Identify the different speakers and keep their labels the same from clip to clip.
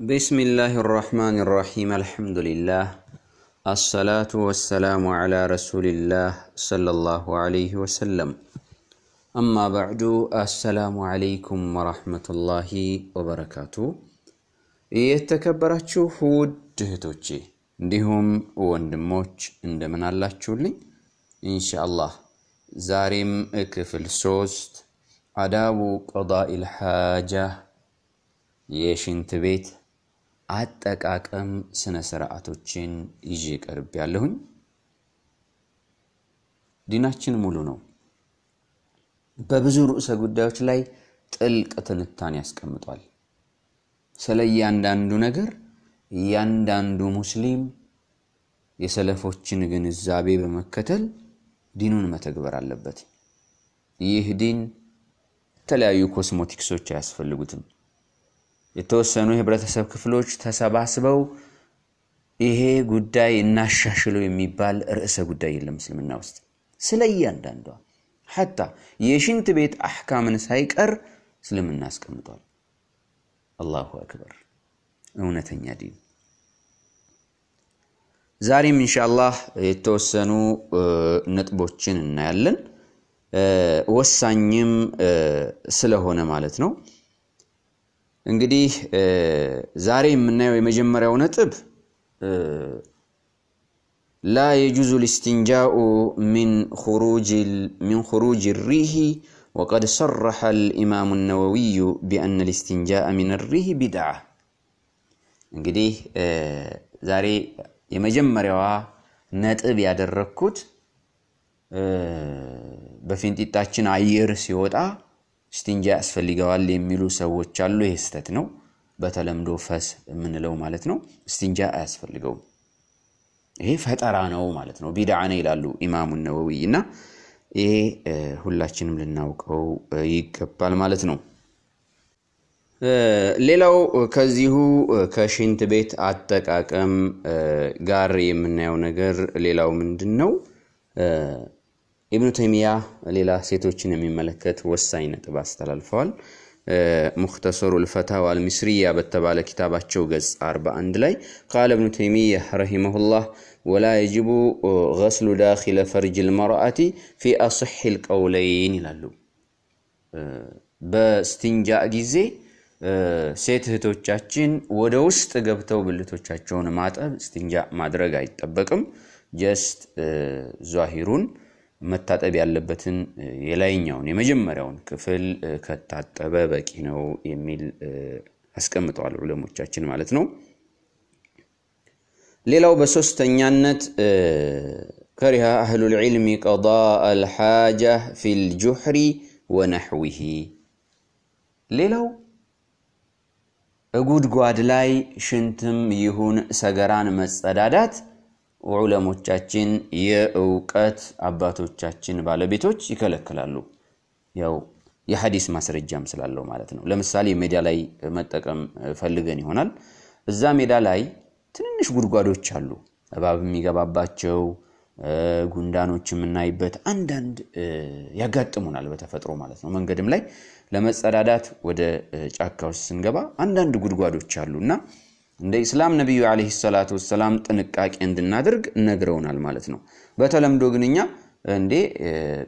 Speaker 1: بسم الله الرحمن الرحيم الحمد لله الصلاة والسلام على رسول الله صلى الله عليه وسلم أما بعد السلام عليكم ورحمة الله وبركاته የተከበራችሁ ውድ እህቶቼ እንዲሁም ወንድሞች እንደምን አላችሁልኝ? ኢንሻአላህ ዛሬም ክፍል ሶስት አዳቡ ቀዳኢል ሓጃ የሽንት ቤት አጠቃቀም ስነ ስርዓቶችን ይዤ ቀርብ ያለሁኝ። ዲናችን ሙሉ ነው። በብዙ ርዕሰ ጉዳዮች ላይ ጥልቅ ትንታኔ ያስቀምጧል። ስለ እያንዳንዱ ነገር እያንዳንዱ ሙስሊም የሰለፎችን ግንዛቤ በመከተል ዲኑን መተግበር አለበት። ይህ ዲን የተለያዩ ኮስሞቲክሶች አያስፈልጉትም። የተወሰኑ የህብረተሰብ ክፍሎች ተሰባስበው ይሄ ጉዳይ እናሻሽለው የሚባል ርዕሰ ጉዳይ የለም እስልምና ውስጥ። ስለ እያንዳንዷ حتى የሽንት ቤት አሕካምን ሳይቀር እስልምና አስቀምጧል። الله أكبر፣ እውነተኛ ዲን። ዛሬም ኢንሻአላህ የተወሰኑ ነጥቦችን እናያለን፣ ወሳኝም ስለሆነ ማለት ነው። እንግዲህ ዛሬ የምናየው የመጀመሪያው ነጥብ ላ የጁዙ ልስትንጃኡ ሚን ኹሩጅ ሪህ ወቀድ ሰረሐ ልኢማሙ ነወዊዩ ቢአነ ልስትንጃአ ሚን ሪህ ቢድዓ። እንግዲህ ዛሬ የመጀመሪያዋ ነጥብ ያደረግኩት በፊንጢጣችን አየር ሲወጣ ስቲንጃ ያስፈልገዋል የሚሉ ሰዎች አሉ። ይህ ስህተት ነው። በተለምዶ ፈስ የምንለው ማለት ነው። ስቲንጃ አያስፈልገውም። ይሄ ፈጠራ ነው ማለት ነው። ቢድዓ ነው ይላሉ ኢማሙ ነወዊ እና ይሄ ሁላችንም ልናውቀው ይገባል ማለት ነው። ሌላው ከዚሁ ከሽንት ቤት አጠቃቀም ጋር የምናየው ነገር ሌላው ምንድን ነው? ኢብኑ ተይሚያ ሌላ ሴቶችን የሚመለከት ወሳኝ ነጥብ አስተላልፈዋል። ሙክተሰሩ ልፈታዋ አልሚስሪያ በተባለ ኪታባቸው ገጽ 41 ላይ ቃለ እብኑ ተይሚያ ረሂመሁላህ ወላ የጅቡ ገስሉ ዳኪለ ፈርጅ ልመርአቲ ፊ አስሒ ልቀውለይን ይላሉ። በስቲንጃ ጊዜ ሴት እህቶቻችን ወደ ውስጥ ገብተው ብልቶቻቸውን ማጠብ ስቲንጃ ማድረግ አይጠበቅም። just ዟሂሩን መታጠብ ያለበትን የላይኛውን የመጀመሪያውን ክፍል ከታጠበ በቂ ነው የሚል አስቀምጠዋል ዑለሞቻችን ማለት ነው። ሌላው በሶስተኛነት كره أهل العلم قضاء አልሓጃ ፊ ልጁሕሪ ወነሕዊሂ። ሌላው ጉድጓድ ላይ ሽንትም ይሁን ሰገራን መጸዳዳት ዑለሞቻችን የእውቀት አባቶቻችን ባለቤቶች ይከለክላሉ። ያው የሐዲስ ማስረጃም ስላለው ማለት ነው። ለምሳሌ ሜዳ ላይ መጠቀም ፈልገን ይሆናል። እዛ ሜዳ ላይ ትንንሽ ጉድጓዶች አሉ፣ እባብ የሚገባባቸው ጉንዳኖች የምናይበት አንዳንድ ያጋጥሙናል በተፈጥሮ ማለት ነው። መንገድም ላይ ለመጸዳዳት ወደ ጫካ ውስጥ ስንገባ አንዳንድ ጉድጓዶች አሉ እና እንደ ኢስላም ነቢዩ ዓለይሂ ሰላቱ ወሰላም ጥንቃቄ እንድናደርግ ነግረውናል ማለት ነው። በተለምዶ ግን እኛ እንዴ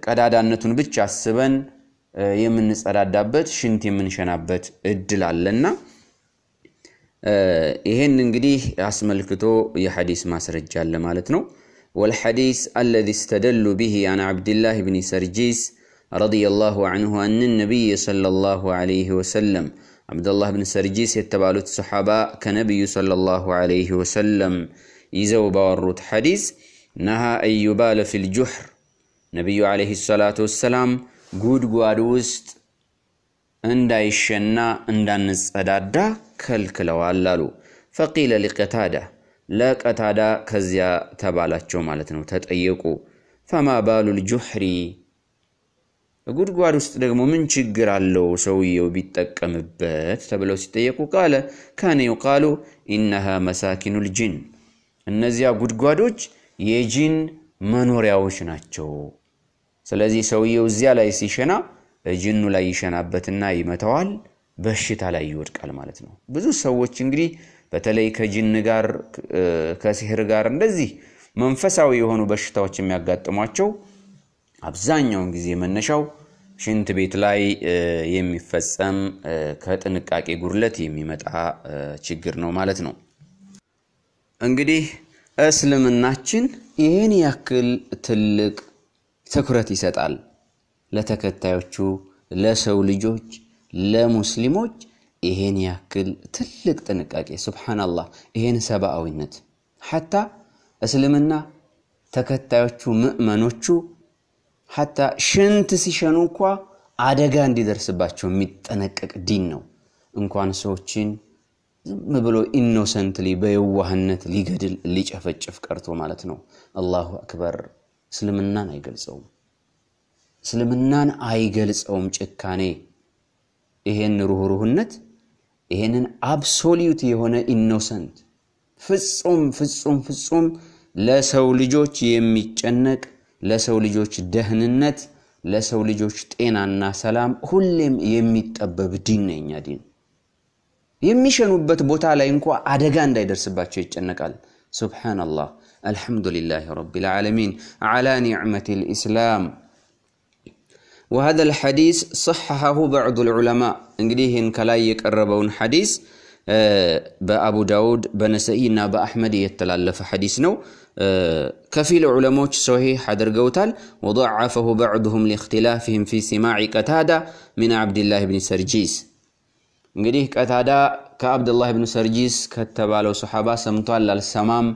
Speaker 1: ቀዳዳነቱን ብቻ አስበን የምንጸዳዳበት ሽንት የምንሸናበት እድል አለና ይሄን እንግዲህ አስመልክቶ የሐዲስ ማስረጃ አለ ማለት ነው። ወልሐዲስ አለዚ እስተደሉ ብሂ አን ዓብድላህ ብኒ ሰርጂስ ረዲየላሁ አንሁ አን ነቢይ ሰለላሁ ዓለይሂ ወሰለም አብደላህ ብን ሰርጂስ የተባሉት ሰሓባ ከነቢዩ ሰለላሁ ዓለይሂ ወሰለም ይዘው ባወሩት ሐዲስ ነሃ አዩባለ ፊል ጁሕር ነቢዩ ዓለይሂ ሰላቱ ወሰላም ጉድጓድ ውስጥ እንዳይሸና እንዳንጸዳዳ ከልክለዋል አሉ። ፈቂለ ሊቀታዳ ለቀታዳ ከዚያ ተባላቸው ማለት ነው። ተጠየቁ ፈማ ባሉ ልጁሕሪ ጉድጓድ ውስጥ ደግሞ ምን ችግር አለው ሰውየው ቢጠቀምበት ተብለው ሲጠየቁ ቃለ ካነ ዩቃሉ ኢነሃ መሳኪኑ ልጅን እነዚያ ጉድጓዶች የጂን መኖሪያዎች ናቸው። ስለዚህ ሰውየው እዚያ ላይ ሲሸና ጅኑ ላይ ይሸናበትና ይመተዋል። በሽታ ላይ ይወድቃል ማለት ነው። ብዙ ሰዎች እንግዲህ በተለይ ከጅን ጋር ከሲህር ጋር እንደዚህ መንፈሳዊ የሆኑ በሽታዎች የሚያጋጥሟቸው አብዛኛውን ጊዜ መነሻው ሽንት ቤት ላይ የሚፈጸም ከጥንቃቄ ጉድለት የሚመጣ ችግር ነው ማለት ነው። እንግዲህ እስልምናችን ይህን ያክል ትልቅ ትኩረት ይሰጣል ለተከታዮቹ ለሰው ልጆች ለሙስሊሞች ይሄን ያክል ትልቅ ጥንቃቄ ሱብሓነላህ፣ ይሄን ሰብአዊነት ሐታ እስልምና ተከታዮቹ ምእመኖቹ ሐታ ሽንት ሲሸኑ እንኳ አደጋ እንዲደርስባቸው የሚጠነቀቅ ዲን ነው። እንኳን ሰዎችን ዝም ብሎ innocently በየዋህነት ሊገድል ሊጨፈጭፍ ቀርቶ ማለት ነው። الله أكبر። እስልምናን አይገልጸውም። እስልምናን አይገልጸውም ጭካኔ ይሄን ሩህሩህነት ይሄንን absolute የሆነ innocent ፍጹም ፍጹም ፍጹም ለሰው ልጆች የሚጨነቅ ለሰው ልጆች ደህንነት ለሰው ልጆች ጤናና ሰላም ሁሌም የሚጠበብ ዲን ነው ዲን። የሚሸኑበት ቦታ ላይ እንኳ አደጋ እንዳይደርስባቸው ይጨነቃል። ሱብሓነላህ። አልሐምዱሊላህ ረቢል ዓለሚን ዓላ ኒዕመት ልኢስላም ወሀዛ ልሐዲስ ሰሐሐሁ በዕዱ ልዑለማ እንግዲህ ይህን ከላይ የቀረበውን ሐዲስ በአቡ ዳውድ በነሰኢ እና በአሕመድ የተላለፈ ሐዲስ ነው። كفيل علموش سوهي حدر قوتال وضعفه بعضهم لاختلافهم في سماع كتادة من عبد الله بن سرجيس نقديه كتادة كعبد الله بن سرجيس كتب على صحابة سمتوال للسمام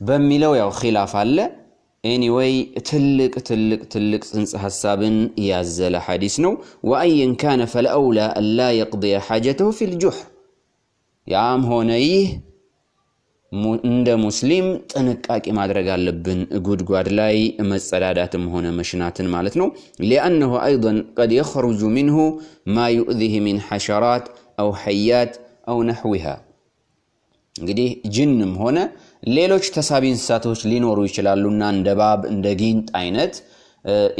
Speaker 1: بميلو يو خلاف الله anyway تلك تلك تلك انس حساب يازل حديث نو وأيا كان فالأولى ألا يقضي حاجته في الجحر يا هنا هوني እንደ ሙስሊም ጥንቃቄ ማድረግ አለብን፣ ጉድጓድ ላይ መጸዳዳትም ሆነ መሽናትን ማለት ነው። ሊአነሁ አይضን ቀድ የኽሩጁ ሚንሁ ማ ዩእዚህ ሚን ሐሸራት አው ሐያት አው ነሕዊሃ እንግዲህ ጅንም ሆነ ሌሎች ተሳቢ እንስሳቶች ሊኖሩ ይችላሉና እንደ እባብ እንደ ጊንጥ አይነት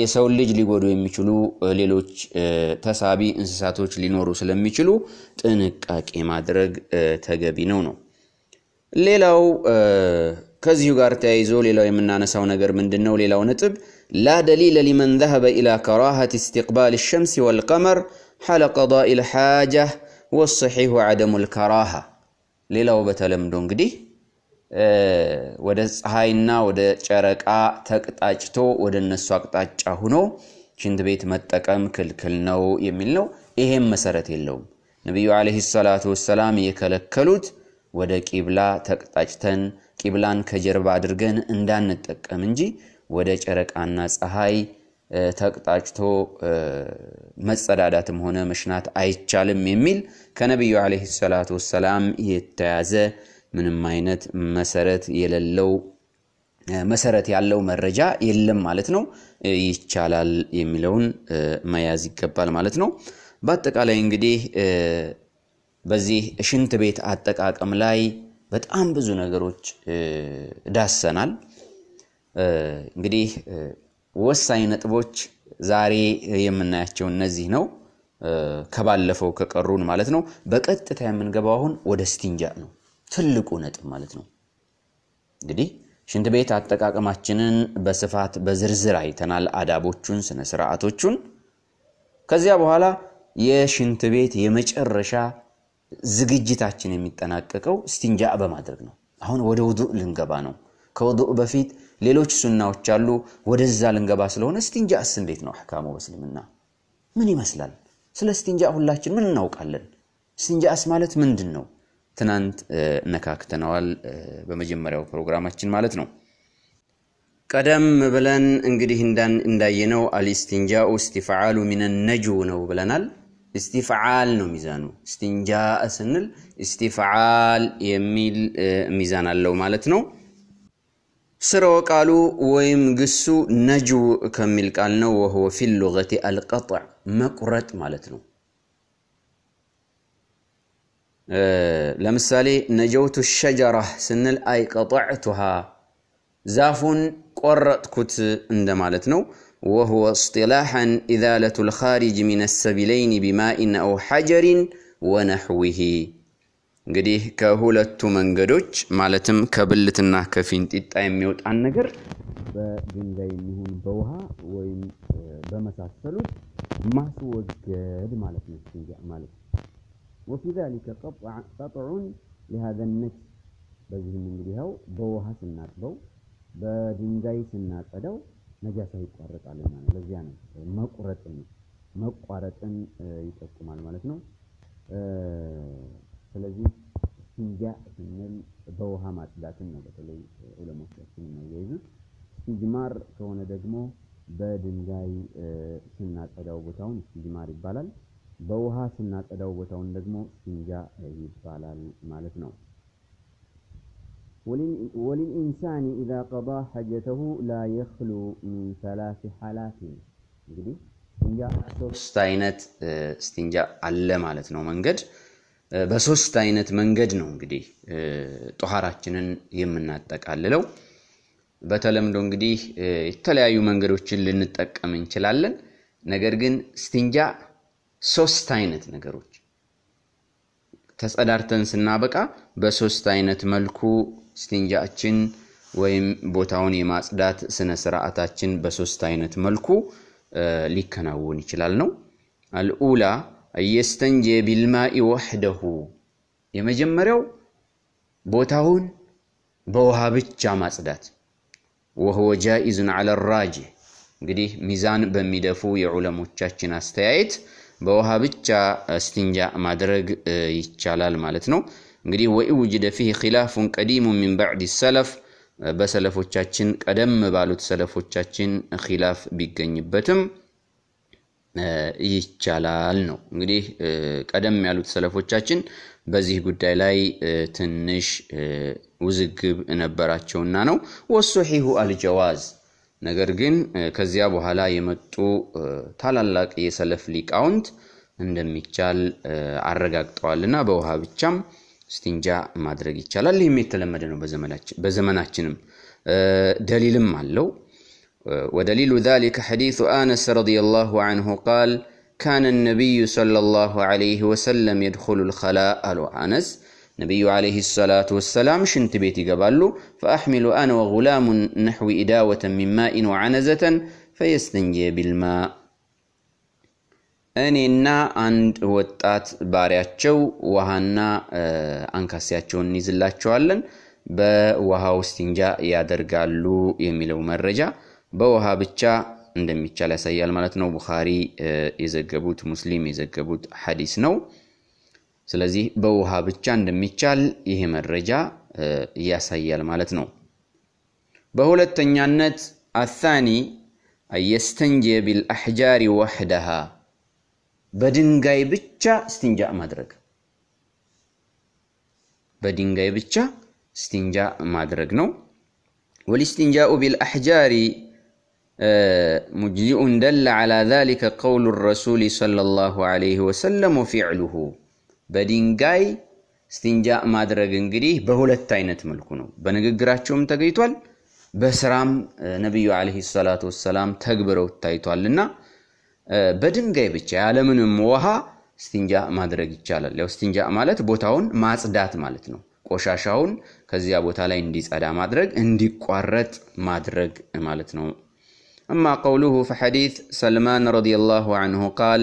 Speaker 1: የሰውን ልጅ ሊጎዱ የሚችሉ ሌሎች ተሳቢ እንስሳቶች ሊኖሩ ስለሚችሉ ጥንቃቄ ማድረግ ተገቢ ነው ነው። ሌላው ከዚሁ ጋር ተያይዞ ሌላው የምናነሳው ነገር ምንድን ነው? ሌላው ነጥብ ላ ደሊለ ሊመን ዘሀበ ኢላ ከራሀት እስትቅባል ሸምሲ ወልቀመር ሓለ ቀዳኢ ልሓጃ ወሰሒሁ ዓደሙ ልከራሃ ሌላው በተለምዶ እንግዲህ ወደ ፀሐይና ወደ ጨረቃ ተቅጣጭቶ ወደ እነሱ አቅጣጫ ሁኖ ሽንት ቤት መጠቀም ክልክል ነው የሚል ነው። ይሄም መሰረት የለውም። ነቢዩ ዓለይሂ ሰላቱ ወሰላም የከለከሉት ወደ ቂብላ ተቅጣጭተን ቂብላን ከጀርባ አድርገን እንዳንጠቀም እንጂ ወደ ጨረቃና ፀሐይ ተቅጣጭቶ መጸዳዳትም ሆነ መሽናት አይቻልም የሚል ከነቢዩ ዓለይሂ ሰላቱ ወሰላም የተያዘ ምንም አይነት መሰረት የሌለው መሰረት ያለው መረጃ የለም ማለት ነው። ይቻላል የሚለውን መያዝ ይገባል ማለት ነው። በአጠቃላይ እንግዲህ በዚህ ሽንት ቤት አጠቃቀም ላይ በጣም ብዙ ነገሮች ዳሰናል። እንግዲህ ወሳኝ ነጥቦች ዛሬ የምናያቸው እነዚህ ነው። ከባለፈው ከቀሩን ማለት ነው። በቀጥታ የምንገባው አሁን ወደ ስቲንጃ ነው። ትልቁ ነጥብ ማለት ነው። እንግዲህ ሽንት ቤት አጠቃቀማችንን በስፋት በዝርዝር አይተናል፣ አዳቦቹን፣ ስነ ስርዓቶቹን። ከዚያ በኋላ የሽንት ቤት የመጨረሻ ዝግጅታችን የሚጠናቀቀው ስቲንጃ በማድረግ ነው። አሁን ወደ ውዱእ ልንገባ ነው። ከውዱእ በፊት ሌሎች ሱናዎች አሉ። ወደዛ ልንገባ ስለሆነ ስቲንጃስ እንዴት ነው አሕካሙ በእስልምና ምን ይመስላል? ስለ ስቲንጃ ሁላችን ምን እናውቃለን? ስቲንጃስ ማለት ምንድን ነው? ትናንት ነካክተነዋል፣ በመጀመሪያው ፕሮግራማችን ማለት ነው። ቀደም ብለን እንግዲህ እንዳየነው አልስቲንጃኡ እስቲፍዓሉ ሚነ ነጅው ነው ብለናል። እስቲፍዓል ነው ሚዛኑ። እስቲንጃ ስንል እስቲፍዓል የሚል ሚዛን አለው ማለት ነው። ስርወ ቃሉ ወይም ግሱ ነጅው ከሚል ቃል ነው። ወሁወ ፊ ሉገቲ አልቀጥዕ መቁረጥ ማለት ነው። ለምሳሌ ነጀውቱ ሸጀራ ስንል አይ ቀጠዕቱሃ ዛፉን ቆረጥኩት እንደማለት ነው። وهو اصطلاحا إذالة الخارج من السبيلين بماء أو حجر ونحوه እንግዲህ ከሁለቱ መንገዶች ማለትም ከብልትና ከፊንጢጣ የሚወጣን ነገር በድንጋይ የሚሆን በውሃ ወይም በመሳሰሉት ማስወገድ ማለት ነው እስቲንጃ ማለት ወፊ ዛሊከ ቀጥዑን ሊሃዘ ነጅስ በዚህም እንግዲህ ያው በውሃ ስናጥበው በድንጋይ ስናጸዳው ነጃሳ ይቋረጣል ማለት ነው። ለዚያ ነው መቁረጥን መቋረጥን ይጠቁማል ማለት ነው። ስለዚህ እስቲንጃ ስንል በውሃ ማጽዳትን ነው በተለይ ዑለሞቻችን የሚያያይዙት። እስቲጅማር ከሆነ ደግሞ በድንጋይ ስናጸዳው ቦታውን እስቲጅማር ይባላል። በውሃ ስናጸዳው ቦታውን ደግሞ እስቲንጃ ይባላል ማለት ነው። ወሊልኢንሳኒ ኢዛ ቀዳ ሐጀተሁ ላ የኽሉ ሚን ሰላሲ ሐላቲን እንግዲህ ሶስት አይነት እስቲንጃ አለ ማለት ነው መንገድ በሶስት አይነት መንገድ ነው እንግዲህ ጦሃራችንን የምናጠቃልለው። በተለምዶ እንግዲህ የተለያዩ መንገዶችን ልንጠቀም እንችላለን። ነገር ግን እስቲንጃ ሶስት አይነት ነገሮች ተጸዳርተን ስናበቃ በሶስት አይነት መልኩ እስቲንጃችን ወይም ቦታውን የማጽዳት ስነ ስርዓታችን በሶስት አይነት መልኩ ሊከናወን ይችላል ነው። አልኡላ እየስተንጀ ቢልማኢ ወሕደሁ የመጀመሪያው ቦታውን በውሃ ብቻ ማጽዳት ወህወ ጃኢዙን ዐለ ራጅህ እንግዲህ ሚዛን በሚደፉ የዑለሞቻችን አስተያየት በውሃ ብቻ እስቲንጃ ማድረግ ይቻላል ማለት ነው። እንግዲህ ወኢውጅደ ፊህ ኺላፉን ቀዲሙን ሚን ባዕድ ሰለፍ በሰለፎቻችን ቀደም ባሉት ሰለፎቻችን ኺላፍ ቢገኝበትም ይቻላል ነው። እንግዲህ ቀደም ያሉት ሰለፎቻችን በዚህ ጉዳይ ላይ ትንሽ ውዝግብ ነበራቸውና ነው። ወሶሒሁ አልጀዋዝ ነገር ግን ከዚያ በኋላ የመጡ ታላላቅ የሰለፍ ሊቃውንት እንደሚቻል አረጋግጠዋልና በውሃ ብቻም እስቲንጃ ማድረግ ይቻላል። ይህም የተለመደ ነው በዘመናችንም ደሊልም አለው። ودليل ذلك حديث أنس رضي الله عنه قال كان النبي صلى الله عليه وسلم يدخل الخلاء قالوا أنس نبي عليه الصلاة والسلام شنت بيتي قبالو فأحمل أنا وغلام نحو إداوة من ماء وعنزة فيستنجي بالماء እኔና አንድ ወጣት ባሪያቸው ውሃና አንካሴያቸውን እንይዝላቸዋለን በውሃው እስቲንጃ ያደርጋሉ የሚለው መረጃ በውሃ ብቻ እንደሚቻል ያሳያል ማለት ነው። ቡኻሪ የዘገቡት ሙስሊም የዘገቡት ሐዲስ ነው። ስለዚህ በውሃ ብቻ እንደሚቻል ይሄ መረጃ ያሳያል ማለት ነው። በሁለተኛነት አታኒ አየስተንጀ ቢልአሕጃሪ ወሕደሃ በድንጋይ ብቻ እስቲንጃ ማድረግ በድንጋይ ብቻ እስቲንጃ ማድረግ ነው። ወልእስቲንጃኡ ቢልአሕጃሪ ሙጅዚኡን ደለ ዐላ ዛሊከ ቀውሉ ረሱሊ ሰለላሁ ዐለይሂ ወሰለም ወፊዕሉሁ በድንጋይ እስቲንጃ ማድረግ እንግዲህ በሁለት አይነት መልኩ ነው። በንግግራቸውም ተገኝቷል፣ በስራም ነቢዩ ዐለይሂ ሰላቱ ወሰላም ተግብረው ታይቷልና በድንጋይ ብቻ ያለምንም ውሃ እስቲንጃ ማድረግ ይቻላል። ያው እስቲንጃ ማለት ቦታውን ማጽዳት ማለት ነው። ቆሻሻውን ከዚያ ቦታ ላይ እንዲጸዳ ማድረግ እንዲቋረጥ ማድረግ ማለት ነው። አማ ቀውሉሁ ፈሐዲት ሰልማን ረዲየላሁ አንሁ ቃል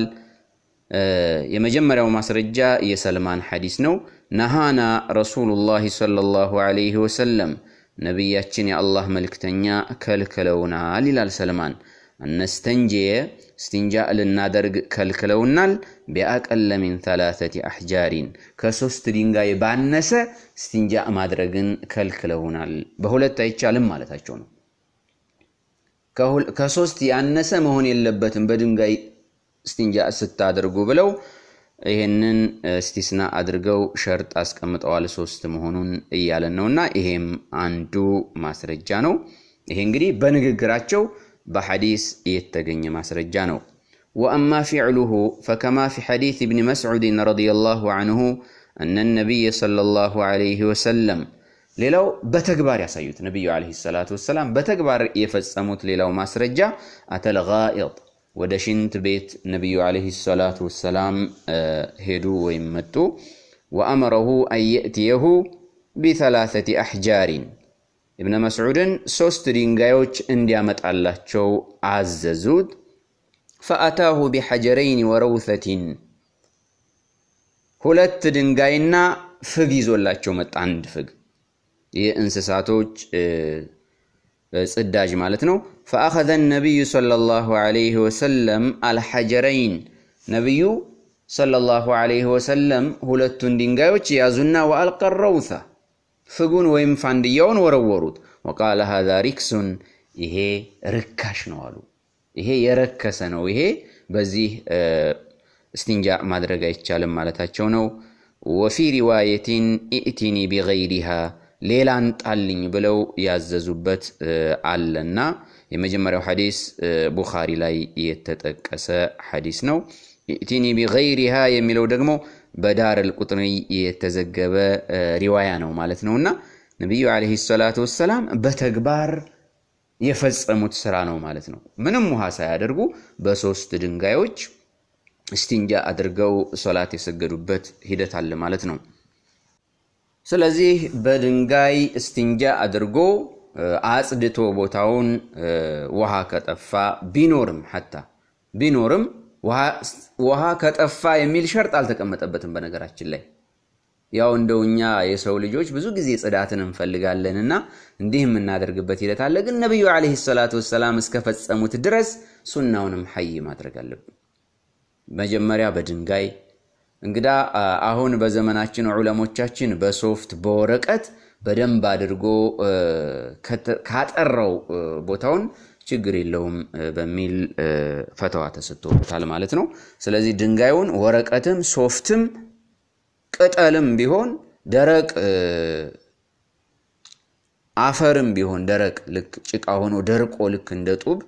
Speaker 1: የመጀመሪያው ማስረጃ የሰልማን ሐዲስ ነው። ነሃና ረሱሉላሂ ሰለላሁ ዐለይሂ ወሰለም ነቢያችን የአላህ መልክተኛ ከልክለውናል ይላል ሰልማን። እነስተንጀየ እስቲንጃ ልናደርግ ከልክለውናል። ቢአቀለ ሚን ተላተቲ አሕጃሪን ከሶስት ድንጋይ ባነሰ እስቲንጃ ማድረግን ከልክለውናል። በሁለት አይቻልም ማለታቸው ነው። ከሶስት ያነሰ መሆን የለበትም በድንጋይ እስቲንጃ ስታደርጉ ብለው ይሄንን እስቲስና አድርገው ሸርጥ አስቀምጠዋል። ሶስት መሆኑን እያለን ነውና ይሄም አንዱ ማስረጃ ነው። ይሄ እንግዲህ በንግግራቸው በሐዲስ የተገኘ ማስረጃ ነው። ወአማ ፊዕሉሁ ፈከማ ፊ ሐዲስ እብኒ መስዑድን ረዲየላሁ አንሁ እነ ነቢይ ሰለላሁ ዐለይሂ ወሰለም ሌላው በተግባር ያሳዩት ነቢዩ ዓለይሂ ሰላቱ ወሰላም በተግባር የፈጸሙት ሌላው ማስረጃ አተል ጋኢጥ ወደ ሽንት ቤት ነቢዩ ዓለይሂ ሰላቱ ወሰላም ሄዱ ወይም መጡ። وأمره أن يأتيه بثلاثة أحجار ኢብነ መስዑድን ሶስት ድንጋዮች እንዲያመጣላቸው አዘዙት። فأتاه بحجرين وروثة ሁለት ድንጋይና ፍግ ይዞላቸው መጣ። አንድ ፍግ የእንስሳቶች ጽዳጅ ማለት ነው። فأخذ النبي صلى الله عليه وسلم الحجرين ነቢዩ صلى الله عليه وسلم ሁለቱን ድንጋዮች ያዙና وألقى الروثة ፍጉን ወይም ፋንድያውን ወረወሩት። وقال هذا ركس ይሄ ርካሽ ነው አሉ። ይሄ የረከሰ ነው። ይሄ በዚህ እስቲንጃ ማድረግ አይቻልም ማለታቸው ነው። وفي رواية ائتني بغيرها ሌላ አምጣልኝ ብለው ያዘዙበት አለና የመጀመሪያው ሐዲስ ቡኻሪ ላይ የተጠቀሰ ሐዲስ ነው። ኢእቲኒ ቢገይሪሃ የሚለው ደግሞ በዳረል ቁጥኒ የተዘገበ ሪዋያ ነው ማለት ነው። እና ነቢዩ ዓለይሂ ሰላቱ ወሰላም በተግባር የፈጸሙት ስራ ነው ማለት ነው። ምንም ውሃ ሳያደርጉ በሶስት ድንጋዮች እስቲንጃ አድርገው ሶላት የሰገዱበት ሂደት አለ ማለት ነው። ስለዚህ በድንጋይ እስቲንጃ አድርጎ አጽድቶ ቦታውን ውሃ ከጠፋ ቢኖርም ሐታ ቢኖርም ውሃ ከጠፋ የሚል ሸርጥ አልተቀመጠበትም። በነገራችን ላይ ያው እንደው እኛ የሰው ልጆች ብዙ ጊዜ ጽዳትን እንፈልጋለን እና እንዲህ የምናደርግበት ሂደት አለ። ግን ነቢዩ ዓለይሂ ሰላቱ ወሰላም እስከፈጸሙት ድረስ ሱናውንም ሐይ ማድረግ አለብን። መጀመሪያ በድንጋይ እንግዳ አሁን በዘመናችን ዑለሞቻችን በሶፍት በወረቀት በደንብ አድርጎ ካጠራው ቦታውን ችግር የለውም በሚል ፈተዋ ተሰጥቶበታል ማለት ነው። ስለዚህ ድንጋዩን ወረቀትም ሶፍትም ቅጠልም ቢሆን ደረቅ አፈርም ቢሆን ደረቅ ልክ ጭቃ ሆኖ ደርቆ ልክ እንደ ጡብ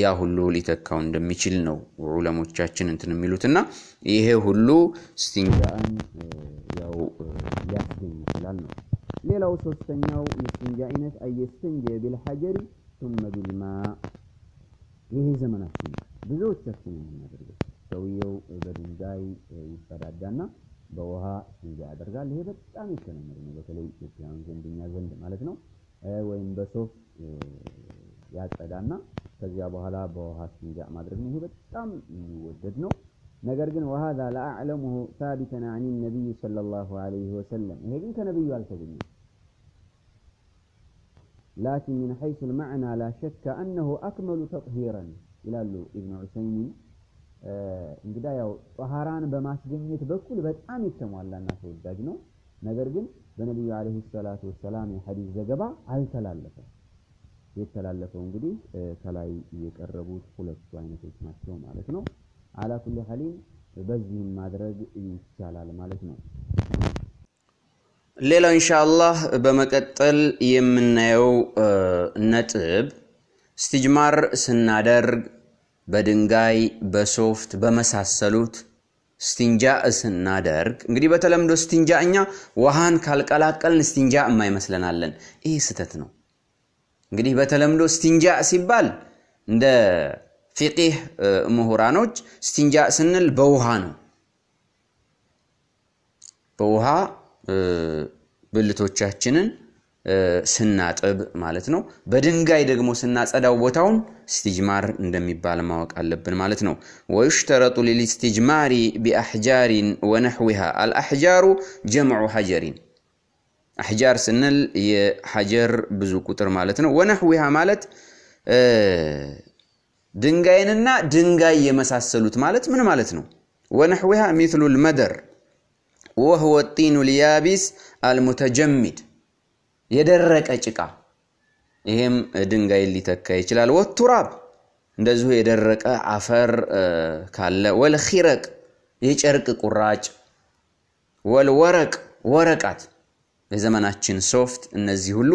Speaker 1: ያ ሁሉ ሊተካው እንደሚችል ነው ዑለሞቻችን እንትን የሚሉትና ይሄ ሁሉ እስቲንጃን ያው ሊያስገኝ ይችላል ነው። ሌላው ሶስተኛው የእስቲንጃ አይነት አየስተንጀ ቢልሐጀሪ ቱመ ቢልማ ይሄ ዘመናችን ብዙዎቻችን የምናደርገው ሰውየው በድንጋይ ይጸዳዳና በውሃ እስቲንጃ ያደርጋል። ይሄ በጣም የተለመደ ነው፣ በተለይ ኢትዮጵያውያን ዘንድ እኛ ዘንድ ማለት ነው። ወይም በሶፍት ያጸዳና ከዚያ በኋላ በውሃ እስቲንጃ ማድረግ ነው። ይሄ በጣም የሚወደድ ነው። ነገር ግን ወሃዛ ለአዕለሙሁ ሳቢተን አን ነቢይ ሰለላሁ ዐለይሂ ወሰለም ይሄ ግን ከነቢዩ አልተገኘም። ላኪን ሚን ሐይሱ ልማዕና ላ ሸከ አነሁ አክመሉ ተጥሂረን ይላሉ ኢብኑ ዑሰይሚን። እንግዳ ያው ጠሃራን በማስገኘት በኩል በጣም የተሟላና ተወዳጅ ነው። ነገር ግን በነቢዩ ዐለይሂ ሰላቱ ወሰላም የሐዲስ ዘገባ አልተላለፈም። የተላለፈው እንግዲህ ከላይ የቀረቡት ሁለቱ አይነቶች ናቸው ማለት ነው። አላ ሐሊን በዚህም ማድረግ ይቻላል ማለት ነው። ሌላው ኢንሻአላህ በመቀጠል የምናየው ነጥብ እስቲጅማር ስናደርግ በድንጋይ በሶፍት በመሳሰሉት ስቲንጃ ስናደርግ እንግዲህ በተለምዶ ስቲንጃ እኛ ውሃን ካልቀላቀልን ስቲንጃ የማይሆን ይመስለናል። ይህ ስህተት ነው። እንግዲህ በተለምዶ ስቲንጃ ሲባል እንደ ፊቂህ ምሁራኖች ስቲንጃ ስንል በውሃ ነው። በውሃ ብልቶቻችንን ስናጥብ ማለት ነው። በድንጋይ ደግሞ ስናጸዳው ቦታውን ስቲጅማር እንደሚባል ማወቅ አለብን ማለት ነው። ويشترط للاستجمار بأحجار ونحوها الأحجار جمع حجر أحجار ስንል የ حجر ብዙ ቁጥር ማለት ነው። ونحوها ማለት ድንጋይንና ድንጋይ የመሳሰሉት ማለት ምን ማለት ነው? ونحوها مثل المدر وهو الطين اليابس المتجمد። የደረቀ ጭቃ፣ ይሄም ድንጋይን ሊተካ ይችላል። ወቱራብ። እንደዚሁ የደረቀ አፈር ካለ፣ ወልኺረቅ። የጨርቅ ቁራጭ፣ ወልወረቅ። ወረቃት የዘመናችን ሶፍት፣ እነዚህ ሁሉ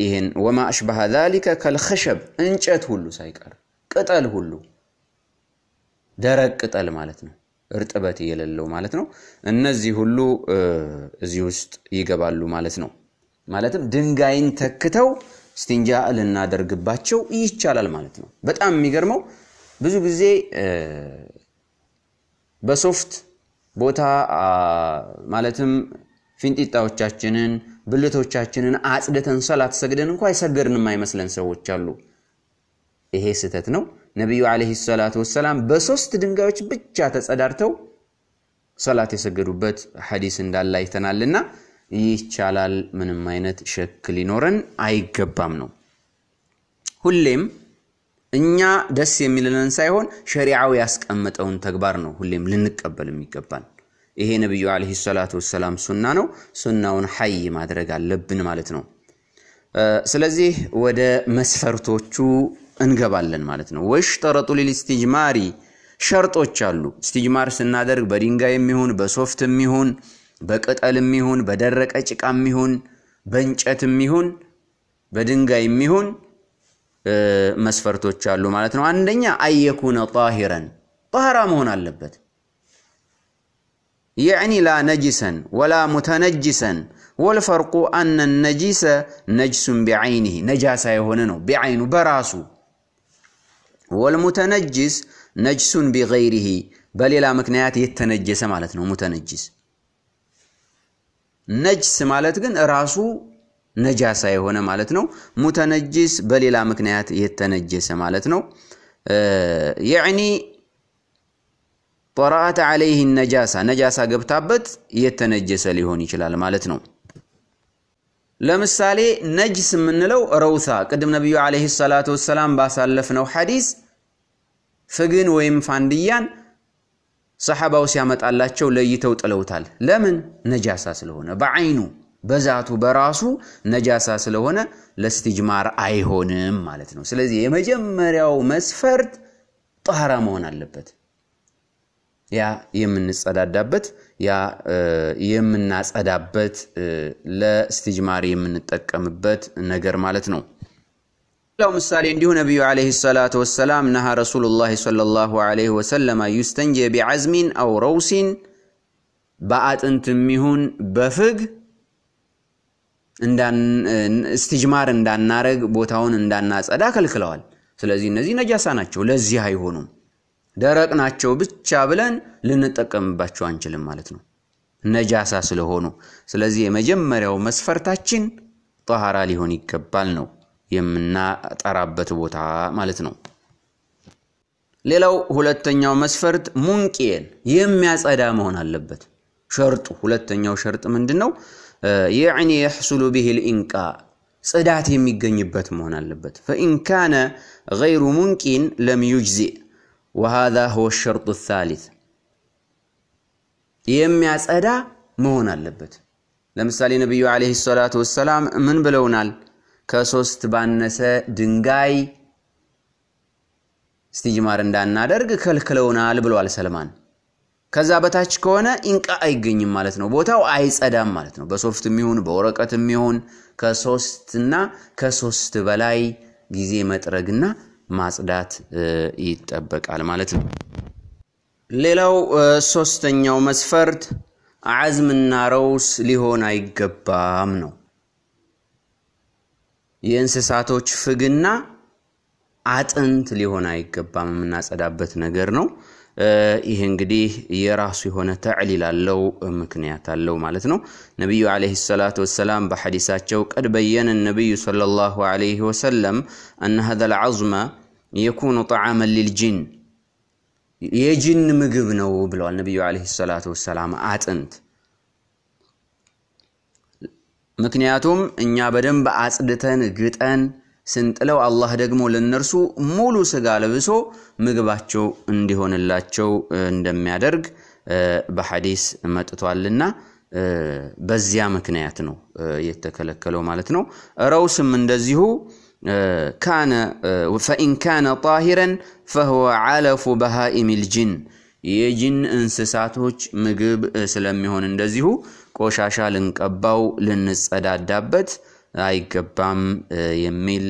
Speaker 1: ይህን ወማ አሽባሃ ዛሊከ ከልኸሸብ። እንጨት ሁሉ ሳይቀር። ቅጠል ሁሉ። ደረቅ ቅጠል ማለት ነው፣ እርጥበት የሌለው ማለት ነው። እነዚህ ሁሉ እዚህ ውስጥ ይገባሉ ማለት ነው። ማለትም ድንጋይን ተክተው እስቲንጃ ልናደርግባቸው ይቻላል ማለት ነው። በጣም የሚገርመው ብዙ ጊዜ በሶፍት ቦታ ማለትም ፊንጢጣዎቻችንን ብልቶቻችንን አጽድተን ሰላት ሰግደን እንኳ የሰገድን የማይመስለን ሰዎች አሉ። ይሄ ስህተት ነው። ነቢዩ ዓለይሂ ሰላቱ ወሰላም በሶስት ድንጋዮች ብቻ ተጸዳድተው ሰላት የሰገዱበት ሐዲስ እንዳለ አይተናልና ይቻላል። ምንም አይነት ሸክ ሊኖረን አይገባም ነው። ሁሌም እኛ ደስ የሚልንን ሳይሆን ሸሪዓው ያስቀመጠውን ተግባር ነው ሁሌም ልንቀበል የሚገባን። ይሄ ነቢዩ ዓለይሂ ሰላቱ ወሰላም ሱና ነው። ሱናውን ሐይ ማድረግ አለብን ማለት ነው። ስለዚህ ወደ መስፈርቶቹ እንገባለን ማለት ነው። ወሽጠረጡ ሊልስትጅማሪ ሸርጦች አሉ። ስቲጅማር ስናደርግ በድንጋይ የሚሆን በሶፍት የሚሆን በቅጠል የሚሆን በደረቀ ጭቃ የሚሆን በእንጨት የሚሆን በድንጋይ የሚሆን መስፈርቶች አሉ ማለት ነው። አንደኛ أن يكون طاهرا ጣህራ መሆን አለበት። يعني لا نجسا ولا متنجسا والفرق أن النجس نجس بعينه ነጃሳ የሆነ ነው بعينه በራሱ ወልሙተነጅስ ነጅሱን ቢገይሪሂ በሌላ ምክንያት የተነጀሰ ማለት ነው። ሙተነጅስ ነጅስ ማለት ግን ራሱ ነጃሳ የሆነ ማለት ነው። ሙተነጅስ በሌላ ምክንያት የተነጀሰ ማለት ነው። የዕኒ ጠራአት ዓለይህ ነጃሳ ነጃሳ ገብታበት የተነጀሰ ሊሆን ይችላል ማለት ነው። ለምሳሌ ነጅስ የምንለው ረውታ ቅድም ነቢዩ ዓለይሂ ሰላቱ ወሰላም ባሳለፍነው ሐዲስ ፍግን ወይም ፋንድያን ሰሐባው ሲያመጣላቸው ለይተው ጥለውታል። ለምን? ነጃሳ ስለሆነ በዐይኑ በዛቱ በራሱ ነጃሳ ስለሆነ ለስትጅማር አይሆንም ማለት ነው። ስለዚህ የመጀመሪያው መስፈርት ጠህራ መሆን አለበት። ያ የምንጸዳዳበት ያ የምናጸዳበት ለስትጅማር የምንጠቀምበት ነገር ማለት ነው። ሌላው ምሳሌ እንዲሁ ነቢዩ ዓለይሂ ሰላቱ ወሰላም ነሃ ረሱሉላህ ሰለላሁ ዓለይሂ ወሰለም ዩስተንጀ ቢዐዝሚን አው ረውሲን በአጥንት የሚሆን በፍግ እስትጅማር እንዳናረግ ቦታውን እንዳናጸዳ ከልክለዋል። ስለዚህ እነዚህ ነጃሳ ናቸው፣ ለዚህ አይሆኑም። ደረቅ ናቸው ብቻ ብለን ልንጠቀምባቸው አንችልም ማለት ነው፣ ነጃሳ ስለሆኑ። ስለዚህ የመጀመሪያው መስፈርታችን ጠሃራ ሊሆን ይገባል ነው የምናጠራበት ቦታ ማለት ነው። ሌላው ሁለተኛው መስፈርት ሙንቄን የሚያጸዳ መሆን አለበት። ሸርጡ ሁለተኛው ሸርጥ ምንድን ነው? የዕኒ የሕሱሉ ብህ ልኢንቃ ጽዳት የሚገኝበት መሆን አለበት። ፈኢን ካነ ገይሩ ሙንቂን ለም ዩጅዚእ ወሃዛ ሁወ ሸርጡ ታሊት የሚያጸዳ መሆን አለበት። ለምሳሌ ነቢዩ ዓለይሂ ሰላቱ ወሰላም ምን ብለውናል? ከሶስት ባነሰ ድንጋይ ስቲጅማር እንዳናደርግ ከልክለውናል ብለዋል ሰልማን። ከዛ በታች ከሆነ ኢንቃ አይገኝም ማለት ነው። ቦታው አይጸዳም ማለት ነው። በሶፍት የሚሆን በወረቀት የሚሆን ከሶስትና ከሶስት በላይ ጊዜ መጥረግና ማጽዳት ይጠበቃል ማለት ነው። ሌላው ሶስተኛው መስፈርት አዝምና ረውስ ሊሆን አይገባም ነው። የእንስሳቶች ፍግና አጥንት ሊሆን አይገባም የምናጸዳበት ነገር ነው። ይህ እንግዲህ የራሱ የሆነ ተዕሊል አለው፣ ምክንያት አለው ማለት ነው። ነቢዩ ዓለይሂ ሰላቱ ወሰላም በሐዲሳቸው ቀድ በየነ ነቢዩ ሰለላሁ ዓለይሂ ወሰለም አነ ሀዘል ዐዝመ የኩኑ ጠዓመን ሊልጂን የጂን ምግብ ነው ብለዋል ነቢዩ ዓለይሂ ሰላቱ ወሰላም አጥንት ምክንያቱም እኛ በደንብ አጽድተን ግጠን ስንጥለው አላህ ደግሞ ለነርሱ ሙሉ ስጋ ለብሶ ምግባቸው እንዲሆንላቸው እንደሚያደርግ በሐዲስ መጥቷልና በዚያ ምክንያት ነው የተከለከለው ማለት ነው። ረውስም እንደዚሁ ፈኢን ካነ ጣሂረን ፈሁወ ዓለፉ በሃኢም ልጅን የጅን እንስሳቶች ምግብ ስለሚሆን እንደዚሁ ቆሻሻ ልንቀባው ልንጸዳዳበት አይገባም የሚል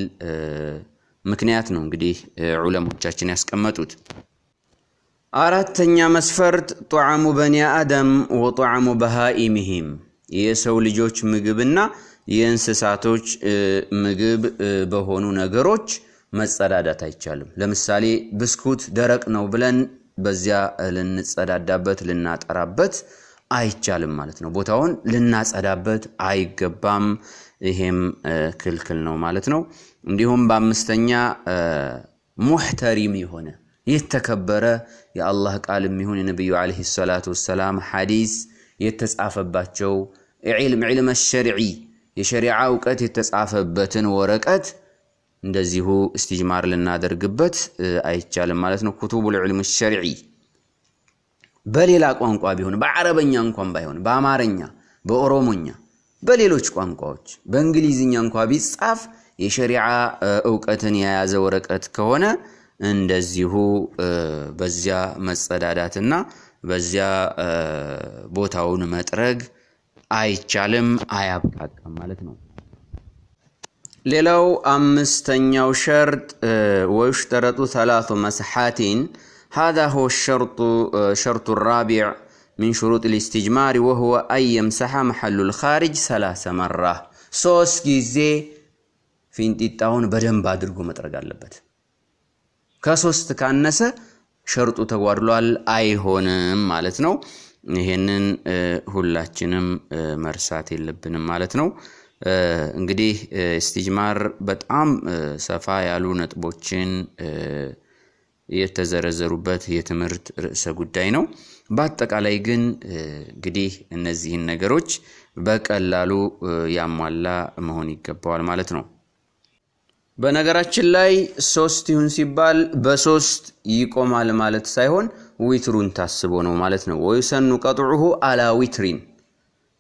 Speaker 1: ምክንያት ነው እንግዲህ ዑለሞቻችን ያስቀመጡት። አራተኛ መስፈርት ጧዕሙ በኒ አደም ወጧዕሙ በሃኢሚሂም የሰው ልጆች ምግብና የእንስሳቶች ምግብ በሆኑ ነገሮች መጸዳዳት አይቻልም። ለምሳሌ ብስኩት ደረቅ ነው ብለን በዚያ ልንጸዳዳበት ልናጠራበት አይቻልም ማለት ነው። ቦታውን ልናጸዳበት አይገባም። ይሄም ክልክል ነው ማለት ነው። እንዲሁም በአምስተኛ ሙሕተሪም የሆነ የተከበረ የአላህ ቃል የሚሆን የነቢዩ ዓለይሂ ሰላቱ ወሰላም ሐዲስ የተጻፈባቸው ዒልም ዒልም ሸርዒ የሸሪዓ እውቀት የተጻፈበትን ወረቀት እንደዚሁ እስትጅማር ልናደርግበት አይቻልም ማለት ነው። ኩቱቡል ዒልም ሸርዒ በሌላ ቋንቋ ቢሆን በአረበኛ እንኳን ባይሆን በአማርኛ፣ በኦሮሞኛ፣ በሌሎች ቋንቋዎች በእንግሊዝኛ እንኳ ቢጻፍ የሸሪዓ እውቀትን የያዘ ወረቀት ከሆነ እንደዚሁ በዚያ መጸዳዳትና በዚያ ቦታውን መጥረግ አይቻልም፣ አያብቃቃም ማለት ነው። ሌላው አምስተኛው ሸርጥ ወዩሽተረጡ ሰላቱ መስሓቲን ሃዛ ሁወ ሸርጡ ራቢዕ ሚን ሽሩጥ ልስትጅማሪ ወሁወ አን መሐሉ ልኻርጅ ሰላሰ መራ ሶስት ጊዜ ፊንጢጣውን በደንብ አድርጎ መጥረግ አለበት። ከሶስት ካነሰ ሸርጡ ተጓድሏል፣ አይሆንም ማለት ነው። ይሄንን ሁላችንም መርሳት የለብንም ማለት ነው። እንግዲህ ኢስቲጅማር በጣም ሰፋ ያሉ ነጥቦችን የተዘረዘሩበት የትምህርት ርዕሰ ጉዳይ ነው። በአጠቃላይ ግን እንግዲህ እነዚህን ነገሮች በቀላሉ ያሟላ መሆን ይገባዋል ማለት ነው። በነገራችን ላይ ሶስት ይሁን ሲባል በሶስት ይቆማል ማለት ሳይሆን ዊትሩን ታስቦ ነው ማለት ነው። ወዩሰኑ ቀጥዑሁ አላ ዊትሪን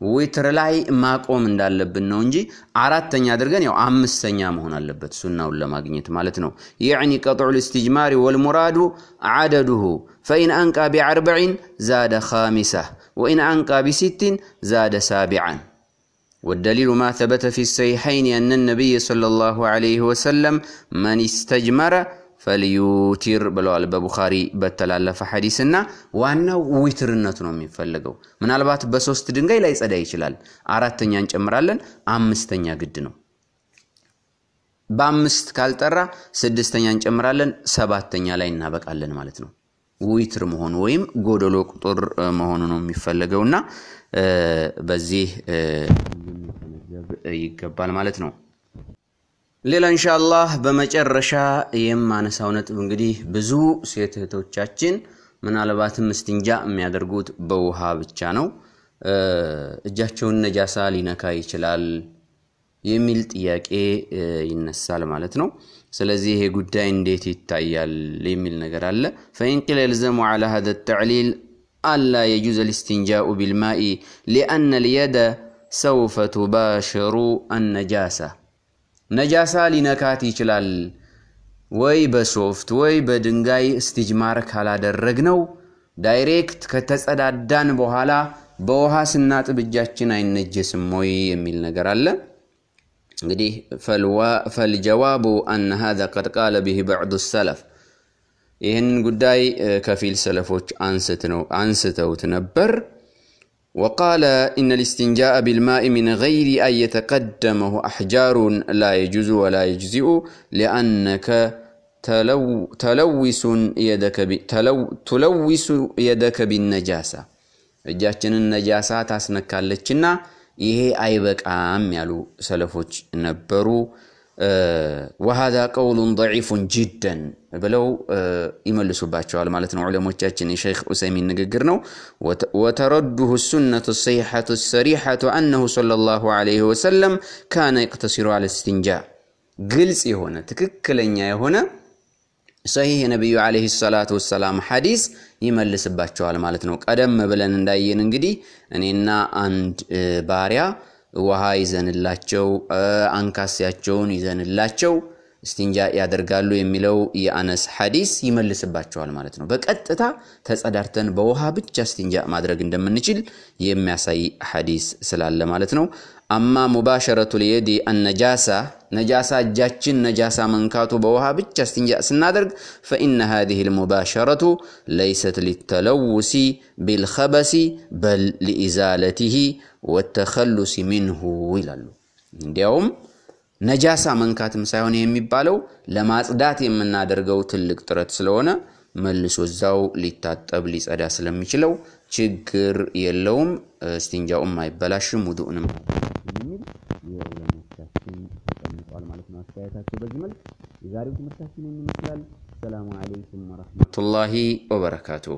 Speaker 1: ዊትር ላይ ማቆም እንዳለብን ነው እንጂ አራተኛ አድርገን ያው አምስተኛ መሆን አለበት ሱናውን ለማግኘት ማለት ነው። የዕኒ ቀጥዑ ልስትጅማሪ ወልሙራዱ ዓደዱሁ ፈኢን አንቃ ቢዐርበዒን ዛደ ኻሚሳ ወኢን አንቃ ቢሲቲን ዛደ ሳቢዓን والدليل ما ثبت في الصحيحين أن النبي صلى الله عليه وسلم من استجمر ፈልዩቲር ብለዋል በቡኻሪ በተላለፈ ሐዲስና ዋናው ዊትርነቱ ነው የሚፈለገው። ምናልባት በሶስት ድንጋይ ላይ ጸዳ ይችላል። አራተኛ እንጨምራለን፣ አምስተኛ ግድ ነው። በአምስት ካልጠራ ስድስተኛ እንጨምራለን፣ ሰባተኛ ላይ እናበቃለን ማለት ነው። ዊትር መሆኑ ወይም ጎደሎ ቁጥር መሆኑ ነው የሚፈለገውና በዚህ ልንገነዘብ ይገባል ማለት ነው። ሌላ እንሻአላህ በመጨረሻ የማነሳው ነጥብ እንግዲህ ብዙ ሴት እህቶቻችን ምናልባትም እስትንጃ የሚያደርጉት በውሃ ብቻ ነው፣ እጃቸውን ነጃሳ ሊነካ ይችላል የሚል ጥያቄ ይነሳል ማለት ነው። ስለዚህ ይሄ ጉዳይ እንዴት ይታያል የሚል ነገር አለ። فإن قيل يلزم على هذا التعليل ألا يجوز الاستنجاء بالماء لأن اليد سوف تباشر النجاسة ነጃሳ ሊነካት ይችላል ወይ በሶፍት ወይ በድንጋይ እስትጅማር ካላደረግነው ዳይሬክት ከተጸዳዳን በኋላ በውሃ ስናጥብ እጃችን አይነጀስም ወይ የሚል ነገር አለ። እንግዲህ ፈልጀዋቡ አነ ሀዛ ቀድ ቃለ ብህ በዕዱ ሰለፍ ይህንን ጉዳይ ከፊል ሰለፎች አንስተውት ነበር። وقال إن الاستنجاء بالماء من غير أن يتقدمه أحجار لا يجوز ولا يجزئ لأنك تلو تلوث يدك ب تلو تلوث يدك بالنجاسة እጃችንን ነጃሳ ታስነካለችና ይሄ አይበቃም ያሉ ሰለፎች ነበሩ። ወሃዛ ቀውሉን ደዒፉን ጅደን ብለው ይመልሱባቸዋል ማለት ነው ዑለሞቻችን። የሸይኽ ዑሰይሚን ንግግር ነው። ወተረዱሁ ሱነቱ ሰሒሐቱ ሰሪሐቱ አነሁ ሰለላሁ ዐለይሂ ወሰለም ካነ ይቅተሲሩ አለ ግልጽ የሆነ ትክክለኛ የሆነ ሰሒህ የነቢዩ ዐለይሂ ሰላቱ ወሰላም ሐዲስ ይመልስባቸዋል ማለት ነው። ቀደም ብለን እንዳየን እንግዲህ እኔና አንድ ባሪያ ውሃ ይዘንላቸው አንካሴያቸውን ይዘንላቸው እስቲንጃ ያደርጋሉ የሚለው የአነስ ሐዲስ ይመልስባቸዋል ማለት ነው። በቀጥታ ተጸዳርተን በውሃ ብቻ እስቲንጃ ማድረግ እንደምንችል የሚያሳይ ሐዲስ ስላለ ማለት ነው። አማ ሙባሸረቱ ልየዲ አነጃሳ ነጃሳ እጃችን ነጃሳ መንካቱ በውሃ ብቻ እስቲንጃ ስናደርግ ፈኢነ ሃዚህ ልሙባሸረቱ ለይሰት ሊተለውሲ ቢልኸበሲ በል ሊኢዛለቲሂ ወተኸሉሲ ሚንሁ ይላሉ። እንዲያውም ነጃሳ መንካትም ሳይሆን የሚባለው ለማጽዳት የምናደርገው ትልቅ ጥረት ስለሆነ መልሶ እዛው ሊታጠብ ሊጸዳ ስለሚችለው ችግር የለውም። እስቲንጃውም አይበላሽም፣ ውዱእንም የሚል የዑለሞቻችን ተቀምጧል ማለት ነው። አስተያየታቸው በዚህ መልክ የዛሬው ትምህርታችን ይመስላል። ሰላሙ አለይኩም ወረሕመቱላሂ ወበረካቱሁ።